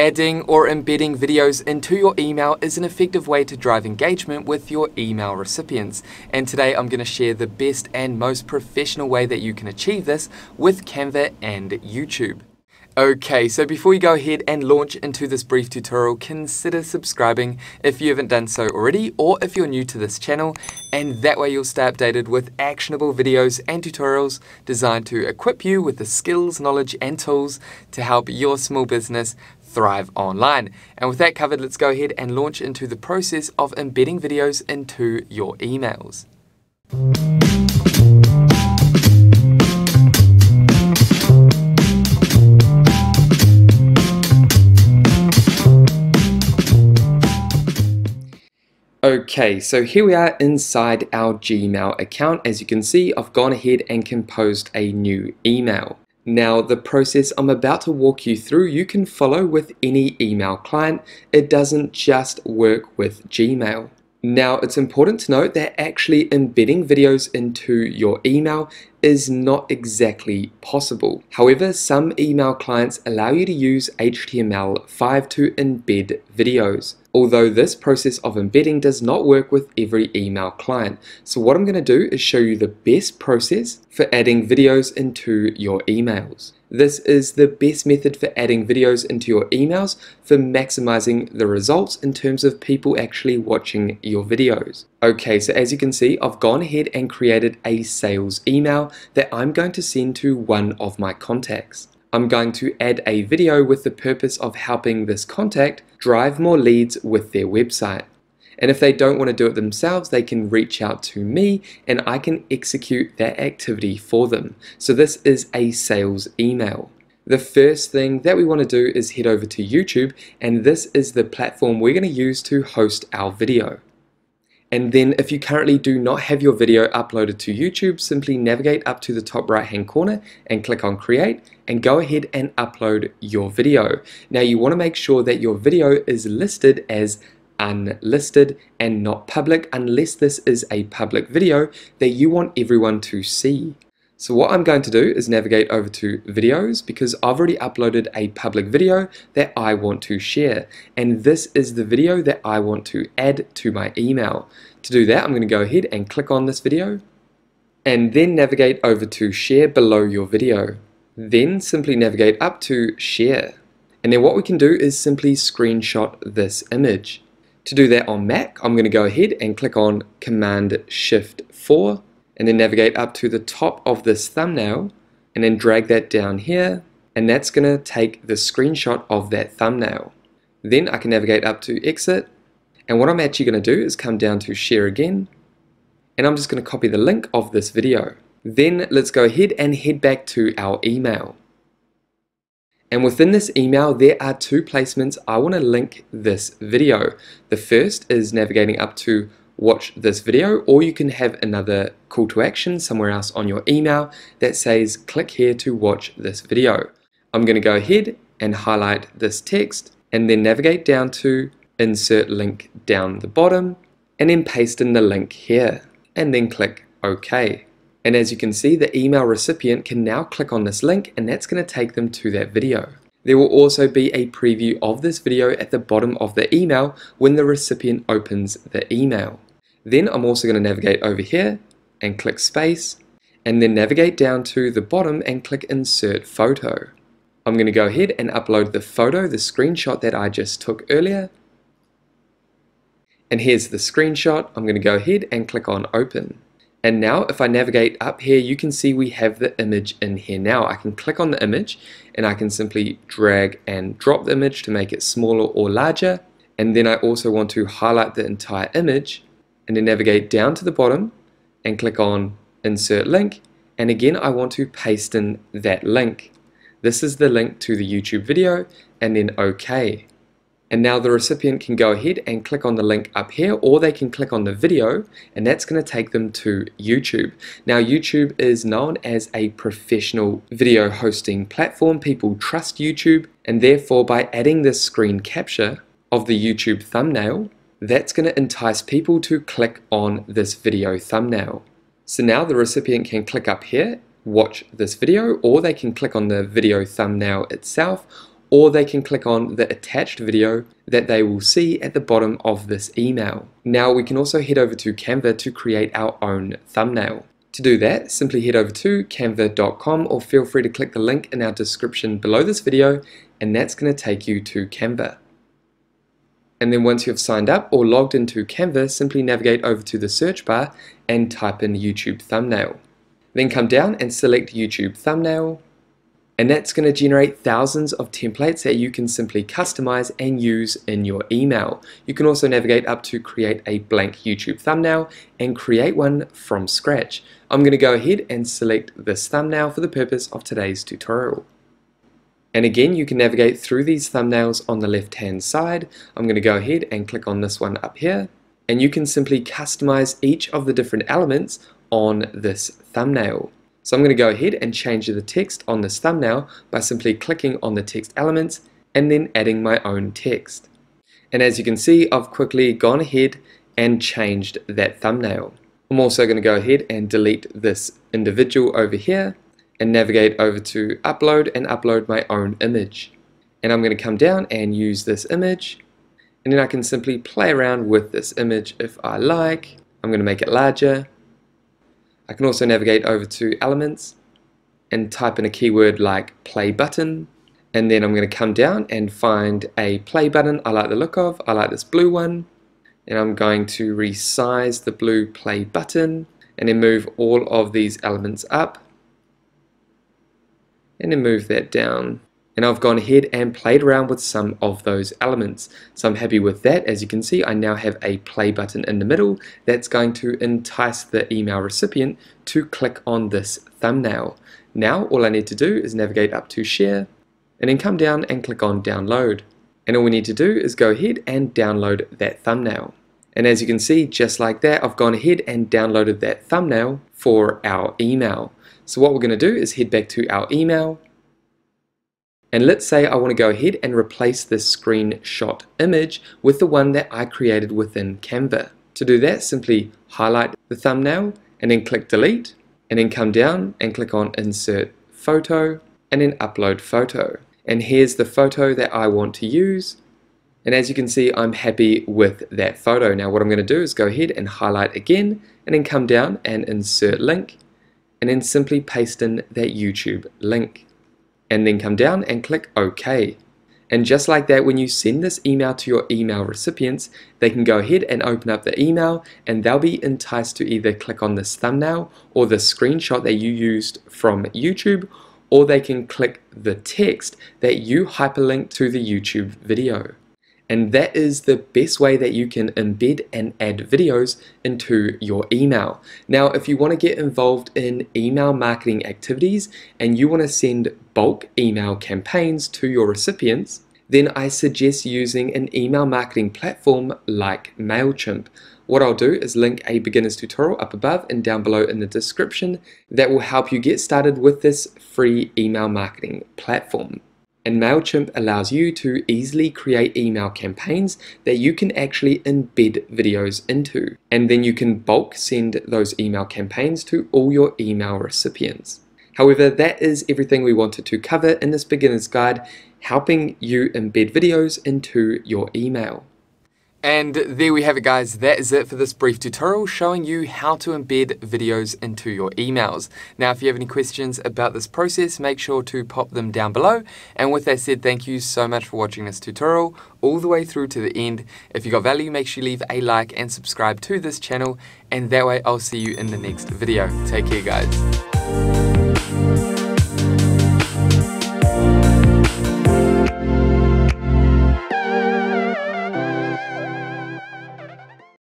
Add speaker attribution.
Speaker 1: Adding or embedding videos into your email is an effective way to drive engagement with your email recipients. And today I'm going to share the best and most professional way that you can achieve this with Canva and YouTube. Okay, so before you go ahead and launch into this brief tutorial, consider subscribing if you haven't done so already or if you're new to this channel, and that way you'll stay updated with actionable videos and tutorials designed to equip you with the skills, knowledge, and tools to help your small business thrive online. And with that covered, let's go ahead and launch into the process of embedding videos into your emails. Okay, so here we are inside our Gmail account. As you can see, I've gone ahead and composed a new email. Now, the process I'm about to walk you through, you can follow with any email client. It doesn't just work with Gmail. Now, it's important to note that actually embedding videos into your email is not exactly possible. However, some email clients allow you to use HTML5 to embed videos although this process of embedding does not work with every email client. So what I'm going to do is show you the best process for adding videos into your emails. This is the best method for adding videos into your emails for maximizing the results in terms of people actually watching your videos. Okay, so as you can see, I've gone ahead and created a sales email that I'm going to send to one of my contacts. I'm going to add a video with the purpose of helping this contact drive more leads with their website. And if they don't want to do it themselves, they can reach out to me and I can execute that activity for them. So this is a sales email. The first thing that we want to do is head over to YouTube and this is the platform we're going to use to host our video. And then if you currently do not have your video uploaded to YouTube, simply navigate up to the top right hand corner and click on create and go ahead and upload your video. Now you want to make sure that your video is listed as unlisted and not public unless this is a public video that you want everyone to see. So what I'm going to do is navigate over to videos because I've already uploaded a public video that I want to share. And this is the video that I want to add to my email. To do that, I'm going to go ahead and click on this video and then navigate over to share below your video. Then simply navigate up to share. And then what we can do is simply screenshot this image. To do that on Mac, I'm going to go ahead and click on Command Shift 4 and then navigate up to the top of this thumbnail and then drag that down here and that's going to take the screenshot of that thumbnail. Then I can navigate up to exit and what I'm actually going to do is come down to share again and I'm just going to copy the link of this video. Then let's go ahead and head back to our email. And within this email, there are two placements I want to link this video. The first is navigating up to watch this video or you can have another call to action somewhere else on your email that says click here to watch this video. I'm going to go ahead and highlight this text and then navigate down to insert link down the bottom and then paste in the link here and then click OK. And as you can see the email recipient can now click on this link and that's going to take them to that video. There will also be a preview of this video at the bottom of the email when the recipient opens the email. Then I'm also going to navigate over here and click space and then navigate down to the bottom and click insert photo. I'm going to go ahead and upload the photo, the screenshot that I just took earlier. And here's the screenshot. I'm going to go ahead and click on open. And now if I navigate up here, you can see we have the image in here now. I can click on the image and I can simply drag and drop the image to make it smaller or larger. And then I also want to highlight the entire image and then navigate down to the bottom and click on insert link and again I want to paste in that link. This is the link to the YouTube video and then OK. And now the recipient can go ahead and click on the link up here or they can click on the video and that's going to take them to YouTube. Now YouTube is known as a professional video hosting platform. People trust YouTube and therefore by adding this screen capture of the YouTube thumbnail that's going to entice people to click on this video thumbnail. So now the recipient can click up here, watch this video, or they can click on the video thumbnail itself, or they can click on the attached video that they will see at the bottom of this email. Now we can also head over to Canva to create our own thumbnail. To do that, simply head over to canva.com or feel free to click the link in our description below this video and that's going to take you to Canva. And then once you have signed up or logged into Canva, simply navigate over to the search bar and type in YouTube thumbnail. Then come down and select YouTube thumbnail. And that's going to generate thousands of templates that you can simply customize and use in your email. You can also navigate up to create a blank YouTube thumbnail and create one from scratch. I'm going to go ahead and select this thumbnail for the purpose of today's tutorial. And again, you can navigate through these thumbnails on the left hand side. I'm going to go ahead and click on this one up here. And you can simply customize each of the different elements on this thumbnail. So I'm going to go ahead and change the text on this thumbnail by simply clicking on the text elements and then adding my own text. And as you can see, I've quickly gone ahead and changed that thumbnail. I'm also going to go ahead and delete this individual over here and navigate over to upload and upload my own image. And I'm going to come down and use this image and then I can simply play around with this image if I like. I'm going to make it larger. I can also navigate over to elements and type in a keyword like play button and then I'm going to come down and find a play button I like the look of. I like this blue one and I'm going to resize the blue play button and then move all of these elements up and then move that down. And I've gone ahead and played around with some of those elements. So I'm happy with that. As you can see, I now have a play button in the middle that's going to entice the email recipient to click on this thumbnail. Now all I need to do is navigate up to share and then come down and click on download. And all we need to do is go ahead and download that thumbnail. And as you can see, just like that, I've gone ahead and downloaded that thumbnail for our email. So what we're going to do is head back to our email. And let's say I want to go ahead and replace this screenshot image with the one that I created within Canva. To do that, simply highlight the thumbnail and then click delete and then come down and click on insert photo and then upload photo. And here's the photo that I want to use. And as you can see, I'm happy with that photo. Now what I'm going to do is go ahead and highlight again and then come down and insert link and then simply paste in that YouTube link. And then come down and click OK. And just like that, when you send this email to your email recipients, they can go ahead and open up the email and they'll be enticed to either click on this thumbnail or the screenshot that you used from YouTube, or they can click the text that you hyperlink to the YouTube video. And that is the best way that you can embed and add videos into your email. Now, if you want to get involved in email marketing activities and you want to send bulk email campaigns to your recipients, then I suggest using an email marketing platform like MailChimp. What I'll do is link a beginner's tutorial up above and down below in the description that will help you get started with this free email marketing platform. And MailChimp allows you to easily create email campaigns that you can actually embed videos into. And then you can bulk send those email campaigns to all your email recipients. However, that is everything we wanted to cover in this beginner's guide, helping you embed videos into your email. And there we have it guys, that is it for this brief tutorial showing you how to embed videos into your emails. Now if you have any questions about this process, make sure to pop them down below. And with that said, thank you so much for watching this tutorial all the way through to the end. If you got value, make sure you leave a like and subscribe to this channel, and that way I'll see you in the next video. Take care guys.